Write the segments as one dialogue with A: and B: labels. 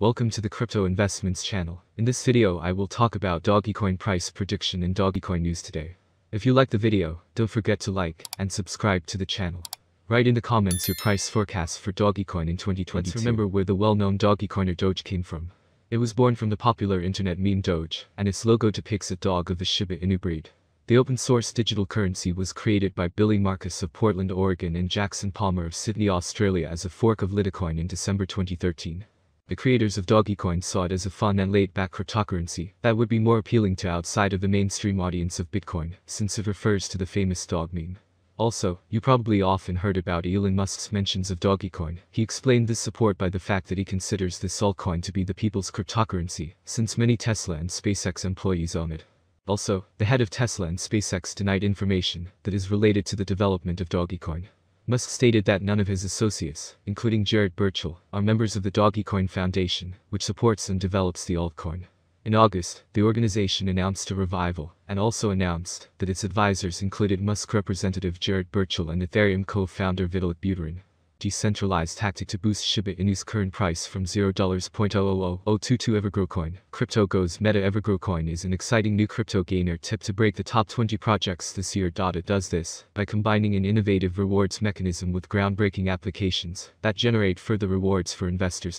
A: Welcome to the Crypto Investments channel. In this video I will talk about Dogecoin price prediction and Dogecoin news today. If you like the video, don't forget to like and subscribe to the channel. Write in the comments your price forecast for Dogecoin in 2022. Let's remember where the well-known Dogecoiner Doge came from. It was born from the popular internet meme Doge, and its logo depicts a dog of the Shiba Inu breed. The open source digital currency was created by Billy Markus of Portland, Oregon and Jackson Palmer of Sydney, Australia as a fork of Litecoin in December 2013. The creators of Dogecoin saw it as a fun and laid-back cryptocurrency that would be more appealing to outside of the mainstream audience of Bitcoin, since it refers to the famous dog meme. Also, you probably often heard about Elon Musk's mentions of Dogecoin. He explained this support by the fact that he considers this altcoin to be the people's cryptocurrency, since many Tesla and SpaceX employees own it. Also, the head of Tesla and SpaceX denied information that is related to the development of Dogecoin. Musk stated that none of his associates, including Jared Birchall, are members of the Dogecoin Foundation, which supports and develops the altcoin. In August, the organization announced a revival, and also announced that its advisors included Musk representative Jared Birchall and Ethereum co-founder Vitalik Buterin decentralized tactic to boost Shiba Inu's current price from $0.000022 to Evergrowcoin. CryptoGo's Meta Evergrowcoin is an exciting new crypto gainer tip to break the top 20 projects this year. It does this by combining an innovative rewards mechanism with groundbreaking applications that generate further rewards for investors.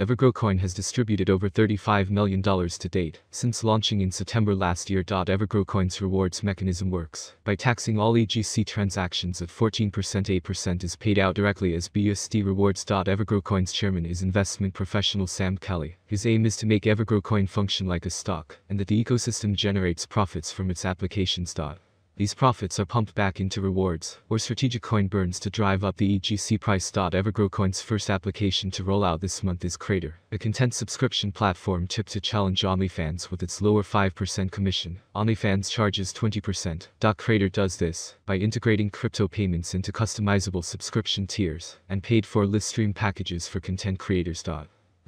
A: Evergrowcoin has distributed over $35 million to date since launching in September last year. Evergrowcoin's rewards mechanism works by taxing all EGC transactions at 14% 8% is paid out directly as BUSD rewards. Evergrowcoin's chairman is investment professional Sam Kelly. His aim is to make Evergrowcoin function like a stock and that the ecosystem generates profits from its applications. These profits are pumped back into rewards, or strategic coin burns to drive up the EGC price. Evergrowcoin's first application to roll out this month is Crator, a content subscription platform tipped to challenge OnlyFans with its lower 5% commission. OnlyFans charges 20%. Crator does this by integrating crypto payments into customizable subscription tiers and paid for list stream packages for content creators.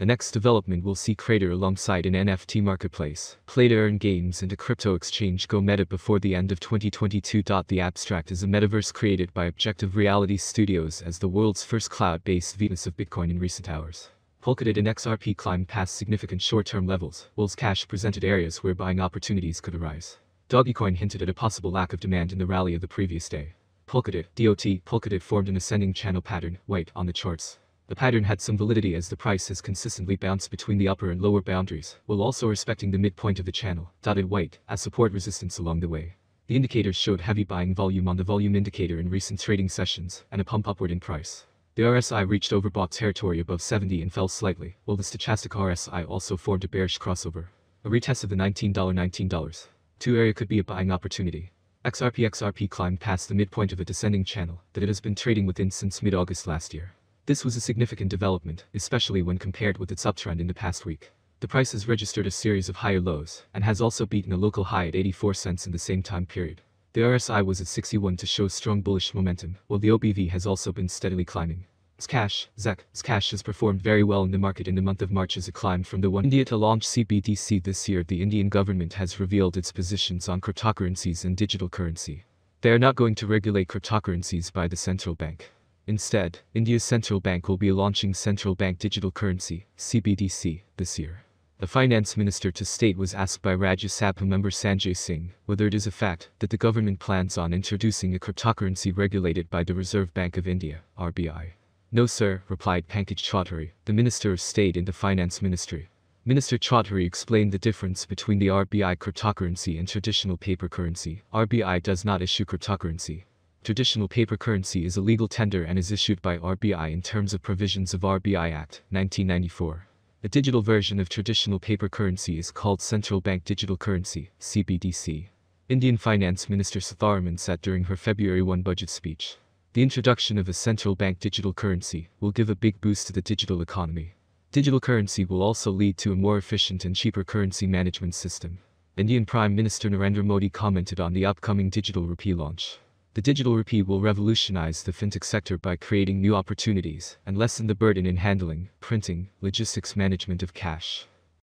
A: The next development will see Crator alongside an NFT marketplace, play to earn games and a crypto exchange go meta before the end of 2022. The Abstract is a metaverse created by Objective Reality Studios as the world's first cloud-based Venus of Bitcoin in recent hours. Polkadot and XRP climbed past significant short-term levels, whilst Zcash presented areas where buying opportunities could arise. Dogecoin hinted at a possible lack of demand in the rally of the previous day. Polkadot, DOT, Polkadot formed an ascending channel pattern, white, on the charts. The pattern had some validity as the price has consistently bounced between the upper and lower boundaries, while also respecting the midpoint of the channel, dotted white, as support resistance along the way. The indicators showed heavy buying volume on the volume indicator in recent trading sessions, and a pump upward in price. The RSI reached overbought territory above 70 and fell slightly, while the stochastic RSI also formed a bearish crossover. A retest of the $19 $19. 2 area could be a buying opportunity. XRP XRP climbed past the midpoint of a descending channel that it has been trading within since mid-August last year. This was a significant development, especially when compared with its uptrend in the past week. The price has registered a series of higher lows, and has also beaten a local high at 84 cents in the same time period. The RSI was at 61 to show strong bullish momentum, while the OBV has also been steadily climbing. Zcash, ZEC, Zcash has performed very well in the market in the month of March as it climbed from the one India to launch CBDC this year. The Indian government has revealed its positions on cryptocurrencies and digital currency. They are not going to regulate cryptocurrencies by the central bank. Instead, India's central bank will be launching central bank digital currency, CBDC, this year. The finance minister to state was asked by Rajya Sabha member Sanjay Singh whether it is a fact that the government plans on introducing a cryptocurrency regulated by the Reserve Bank of India, RBI. No sir, replied Pankaj Chaudhary, the Minister of State in the Finance Ministry. Minister Chaudhary explained the difference between the RBI cryptocurrency and traditional paper currency. RBI does not issue cryptocurrency, Traditional paper currency is a legal tender and is issued by RBI in terms of provisions of RBI Act, 1994. The digital version of traditional paper currency is called Central Bank Digital Currency, CBDC. Indian Finance Minister Sitharaman said during her February 1 budget speech. The introduction of a central bank digital currency will give a big boost to the digital economy. Digital currency will also lead to a more efficient and cheaper currency management system. Indian Prime Minister Narendra Modi commented on the upcoming digital rupee launch. The digital rupee will revolutionize the fintech sector by creating new opportunities and lessen the burden in handling, printing, logistics management of cash.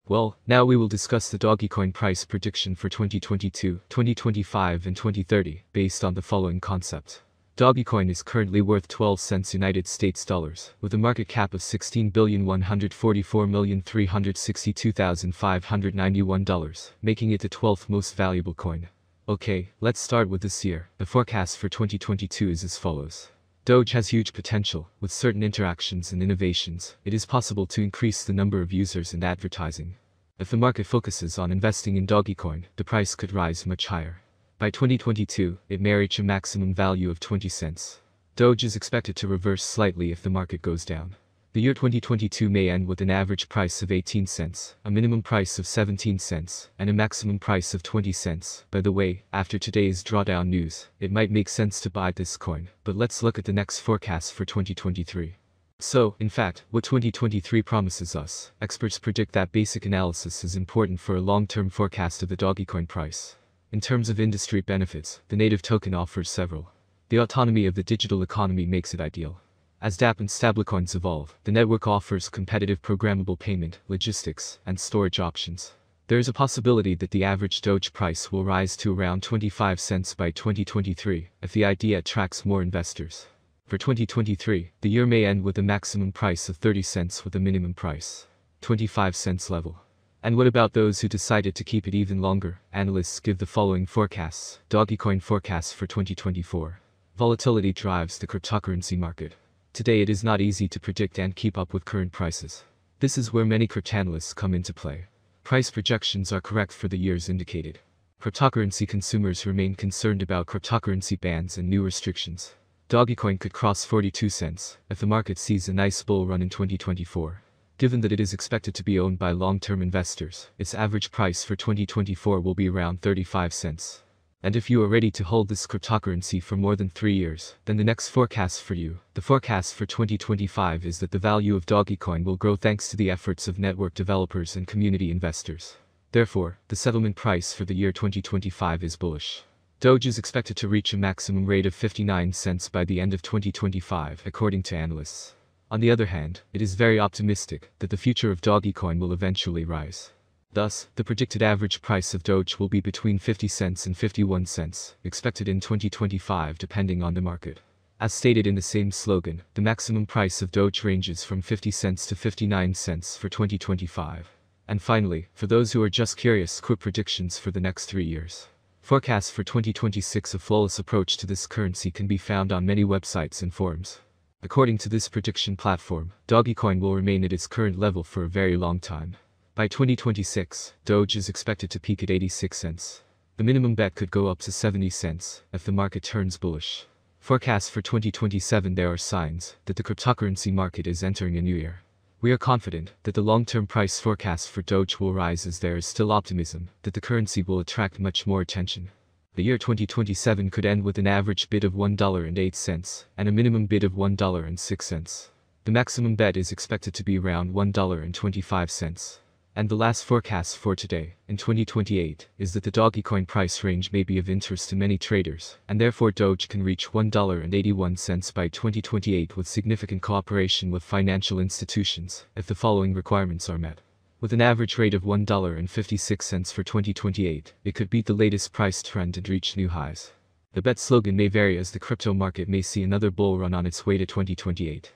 A: Well, now we will discuss the Dogecoin price prediction for 2022, 2025 and 2030, based on the following concept. Dogecoin is currently worth 12 cents United States dollars, with a market cap of $16,144,362,591, making it the 12th most valuable coin. Okay, let's start with this year. The forecast for 2022 is as follows. Doge has huge potential. With certain interactions and innovations, it is possible to increase the number of users and advertising. If the market focuses on investing in Dogecoin, the price could rise much higher. By 2022, it may reach a maximum value of 20 cents. Doge is expected to reverse slightly if the market goes down. The year 2022 may end with an average price of 18 cents, a minimum price of 17 cents, and a maximum price of 20 cents. By the way, after today's drawdown news, it might make sense to buy this coin, but let's look at the next forecast for 2023. So, in fact, what 2023 promises us, experts predict that basic analysis is important for a long-term forecast of the Dogecoin price. In terms of industry benefits, the native token offers several. The autonomy of the digital economy makes it ideal. As dApp and stablecoins evolve, the network offers competitive programmable payment, logistics, and storage options. There is a possibility that the average Doge price will rise to around 25 cents by 2023 if the idea attracts more investors. For 2023, the year may end with a maximum price of 30 cents with a minimum price 25 cents level. And what about those who decided to keep it even longer? Analysts give the following forecasts. Dogecoin forecasts for 2024. Volatility drives the cryptocurrency market. Today it is not easy to predict and keep up with current prices. This is where many cryptanalysts come into play. Price projections are correct for the years indicated. Cryptocurrency consumers remain concerned about cryptocurrency bans and new restrictions. Dogecoin could cross 42 cents if the market sees a nice bull run in 2024. Given that it is expected to be owned by long-term investors, its average price for 2024 will be around 35 cents. And if you are ready to hold this cryptocurrency for more than 3 years, then the next forecast for you, the forecast for 2025 is that the value of Dogecoin will grow thanks to the efforts of network developers and community investors. Therefore, the settlement price for the year 2025 is bullish. Doge is expected to reach a maximum rate of 59 cents by the end of 2025 according to analysts. On the other hand, it is very optimistic that the future of Dogecoin will eventually rise. Thus, the predicted average price of Doge will be between 50 cents and 51 cents, expected in 2025 depending on the market. As stated in the same slogan, the maximum price of Doge ranges from 50 cents to 59 cents for 2025. And finally, for those who are just curious, quick predictions for the next three years. Forecasts for 2026 A flawless approach to this currency can be found on many websites and forums. According to this prediction platform, Dogecoin will remain at its current level for a very long time. By 2026, Doge is expected to peak at 86 cents. The minimum bet could go up to 70 cents if the market turns bullish. Forecasts for 2027 There are signs that the cryptocurrency market is entering a new year. We are confident that the long-term price forecast for Doge will rise as there is still optimism that the currency will attract much more attention. The year 2027 could end with an average bid of $1.08 and a minimum bid of $1.06. The maximum bet is expected to be around $1.25. And the last forecast for today, in 2028, is that the Dogecoin price range may be of interest to many traders, and therefore Doge can reach $1.81 by 2028 with significant cooperation with financial institutions, if the following requirements are met. With an average rate of $1.56 for 2028, it could beat the latest price trend and reach new highs. The bet slogan may vary as the crypto market may see another bull run on its way to 2028.